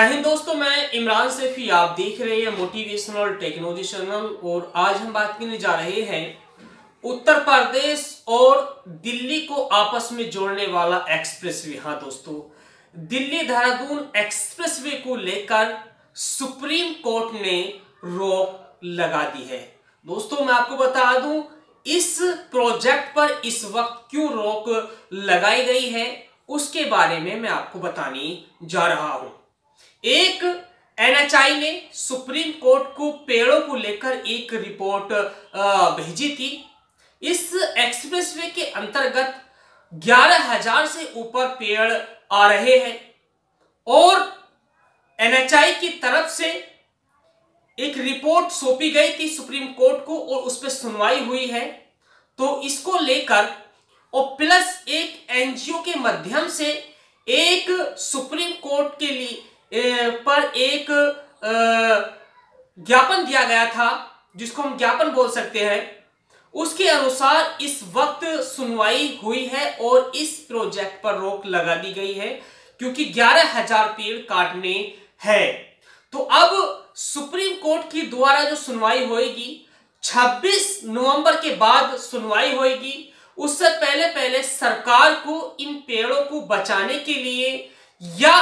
हिंद दोस्तों, मैं इमरान सैफी आप देख रहे हैं मोटिवेशनल टेक्नोलॉजी चैनल और आज हम बात करने जा रहे हैं उत्तर प्रदेश और दिल्ली को आपस में जोड़ने वाला एक्सप्रेसवे हाँ दोस्तों, दिल्ली देहरादून एक्सप्रेसवे को लेकर सुप्रीम कोर्ट ने रोक लगा दी है। दोस्तों, मैं आपको बता दूँ, इस प्रोजेक्ट पर इस वक्त क्यों रोक लगाई गई है, उसके बारे में मैं आपको बताने जा रहा हूँ। एक एनएचआई ने सुप्रीम कोर्ट को पेड़ों को लेकर एक रिपोर्ट भेजी थी। इस एक्सप्रेसवे के अंतर्गत ग्यारह हज़ार से ऊपर पेड़ आ रहे हैं और एनएचआई की तरफ़ से एक रिपोर्ट सौंपी गई थी सुप्रीम कोर्ट को और उस पर सुनवाई हुई है। तो इसको लेकर और प्लस एक एनजीओ के माध्यम से एक सुप्रीम कोर्ट के लिए पर एक ज्ञापन दिया गया था, जिसको हम ज्ञापन बोल सकते हैं। उसके अनुसार इस वक्त सुनवाई हुई है और इस प्रोजेक्ट पर रोक लगा दी गई है, क्योंकि ग्यारह हज़ार पेड़ काटने हैं। तो अब सुप्रीम कोर्ट की द्वारा जो सुनवाई होगी 26 नवंबर के बाद सुनवाई होगी उससे पहले पहले सरकार को इन पेड़ों को बचाने के लिए या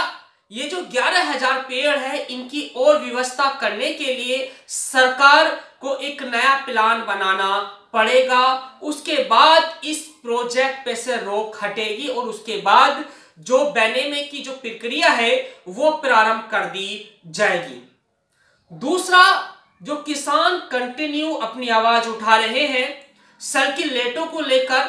ये जो ग्यारह हज़ार पेड़ है, इनकी और व्यवस्था करने के लिए सरकार को एक नया प्लान बनाना पड़ेगा। उसके बाद इस प्रोजेक्ट पे से रोक हटेगी और उसके बाद जो बैनेमे की जो प्रक्रिया है, वो प्रारंभ कर दी जाएगी। दूसरा, जो किसान कंटिन्यू अपनी आवाज़ उठा रहे हैं सर्किल लेटों को लेकर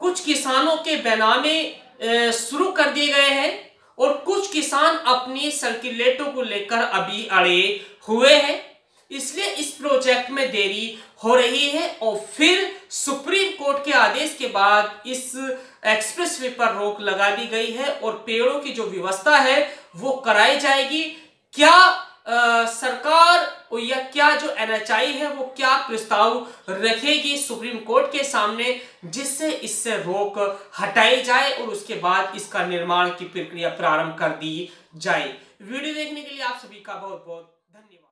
कुछ किसानों के बैनामे शुरू कर दिए गए हैं। और कुछ किसान अपनी सर्किलेटों को लेकर अभी अड़े हुए हैं। इसलिए इस प्रोजेक्ट में देरी हो रही है और फिर सुप्रीम कोर्ट के आदेश के बाद इस एक्सप्रेसवे पर रोक लगा दी गई है और पेड़ों की जो व्यवस्था है वो कराई जाएगी। क्या आ, सरकार या क्या जो एनएचआई है, वो क्या प्रस्ताव रखेगी सुप्रीम कोर्ट के सामने जिससे इससे रोक हटाई जाए और उसके बाद इसका निर्माण की प्रक्रिया प्रारंभ कर दी जाए? वीडियो देखने के लिए आप सभी का बहुत बहुत धन्यवाद।